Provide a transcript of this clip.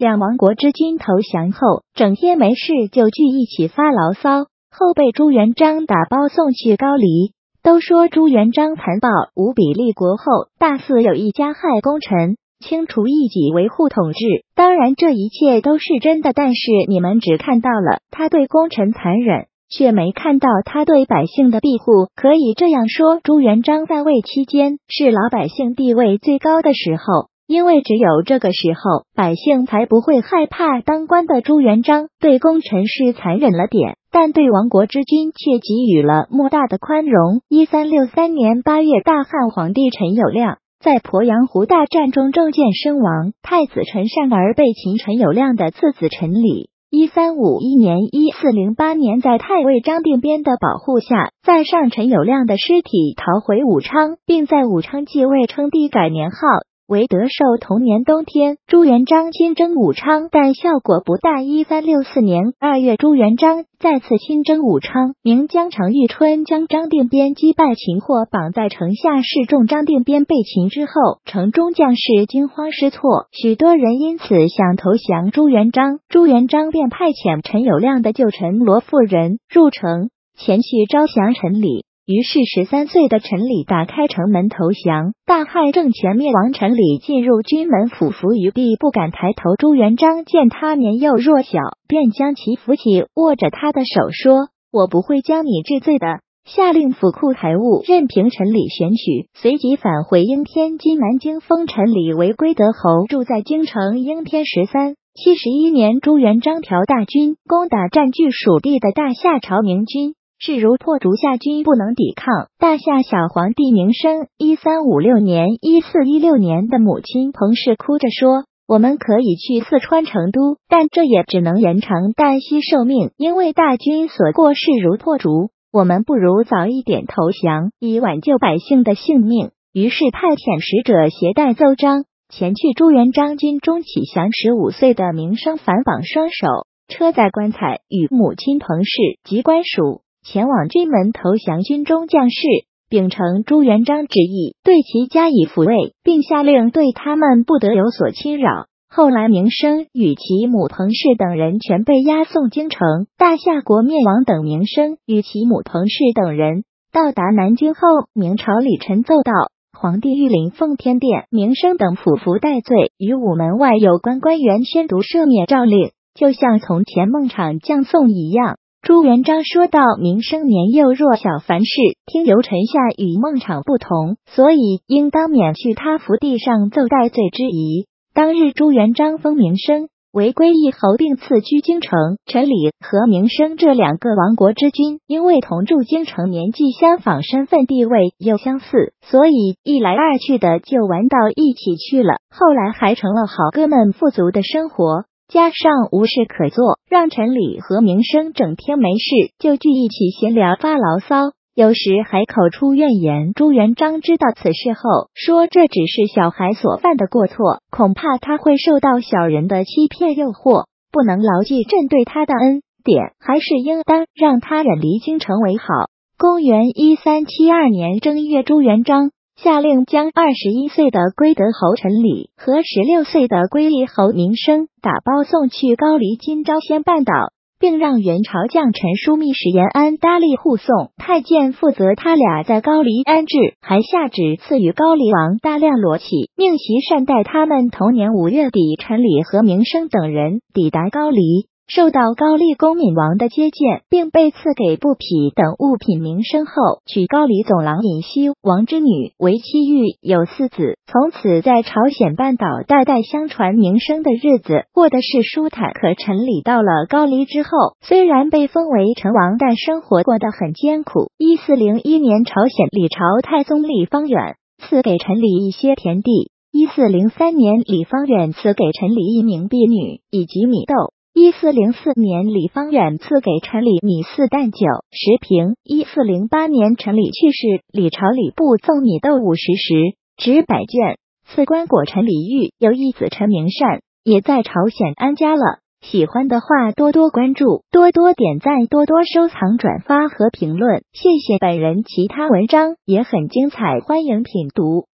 两王国之君投降后，整天没事就聚一起发牢骚，后被朱元璋打包送去高丽。都说朱元璋残暴无比，立国后大肆有意加害功臣，清除异己，维护统治。当然，这一切都是真的，但是你们只看到了他对功臣残忍，却没看到他对百姓的庇护。可以这样说，朱元璋在位期间是老百姓地位最高的时候。因为只有这个时候，百姓才不会害怕当官的朱元璋对功臣是残忍了点，但对亡国之君却给予了莫大的宽容。一三六三年八月，大汉皇帝陈友谅在鄱阳湖大战中中箭身亡，太子陈善儿被擒，陈友谅的次子陈礼。一三五一年一四零八年，在太尉张定边的保护下，载上陈友谅的尸体逃回武昌，并在武昌继位称帝，改年号。为德寿同年冬天，朱元璋亲征武昌，但效果不大。一三六四年二月，朱元璋再次亲征武昌，名江城玉春将张定边击败，擒获，绑在城下示众。张定边被擒之后，城中将士惊慌失措，许多人因此想投降朱元璋。朱元璋便派遣陈友谅的旧臣罗富人入城，前去招降陈礼。于是，十三岁的陈礼打开城门投降。大汉政权灭亡，陈礼进入军门，俯伏于地，不敢抬头。朱元璋见他年幼弱小，便将其扶起，握着他的手说：“我不会将你治罪的。”下令府库财物，任凭陈礼选取。随即返回应天津南京，封陈礼为归德侯，住在京城应天。十三七十一年，朱元璋调大军攻打占据蜀地的大夏朝明军。势如破竹，夏军不能抵抗。大夏小皇帝明生一三五六年、一四一六年的母亲彭氏哭着说：“我们可以去四川成都，但这也只能延长旦夕寿命，因为大军所过势如破竹。我们不如早一点投降，以挽救百姓的性命。”于是派遣使者携带奏章前去朱元璋军中启降。十五岁的明生反绑双手，车载棺材，与母亲彭氏及官属。前往军门投降，军中将士秉承朱元璋旨意，对其加以抚慰，并下令对他们不得有所侵扰。后来，明生与其母彭氏等人全被押送京城。大夏国灭亡等，明生与其母彭氏等人到达南京后，明朝李臣奏道：皇帝御临奉天殿，明生等俯伏戴罪，与午门外有关官员宣读赦免诏令，就像从前孟昶降宋一样。朱元璋说道：“明生年幼弱小，凡事听由臣下，与孟昶不同，所以应当免去他伏地上奏戴罪之疑。”当日，朱元璋封明生为归义侯，并赐居京城。陈礼和明生这两个亡国之君，因为同住京城，年纪相仿，身份地位又相似，所以一来二去的就玩到一起去了。后来还成了好哥们，富足的生活。加上无事可做，让陈礼和明生整天没事就聚一起闲聊发牢骚，有时还口出怨言。朱元璋知道此事后，说这只是小孩所犯的过错，恐怕他会受到小人的欺骗诱惑，不能牢记朕对他的恩典，还是应当让他远离京城为好。公元一三七二年正月，朱元璋。下令将二十一岁的归德侯陈礼和十六岁的归义侯明生打包送去高丽金朝鲜半岛，并让元朝将陈枢密使延安搭力护送。太监负责他俩在高丽安置，还下旨赐予高丽王大量罗绮，命其善待他们。同年五月底，陈礼和明生等人抵达高丽。受到高丽恭敏王的接见，并被赐给布匹等物品。名声后，娶高丽总郎尹熙王之女为妻，育有四子。从此，在朝鲜半岛代代相传，名声的日子过得是舒坦。可陈李到了高丽之后，虽然被封为成王，但生活过得很艰苦。一四零一年，朝鲜李朝太宗李方远赐给陈李一些田地。一四零三年，李方远赐给陈李一名婢女以及米豆。一四零四年，李方远赐给陈李米四担酒十瓶。一四零八年，陈李去世，李朝礼部赠米豆五十石，值百卷，赐棺椁。陈李玉有一子陈明善，也在朝鲜安家了。喜欢的话，多多关注，多多点赞，多多收藏、转发和评论。谢谢本人，其他文章也很精彩，欢迎品读。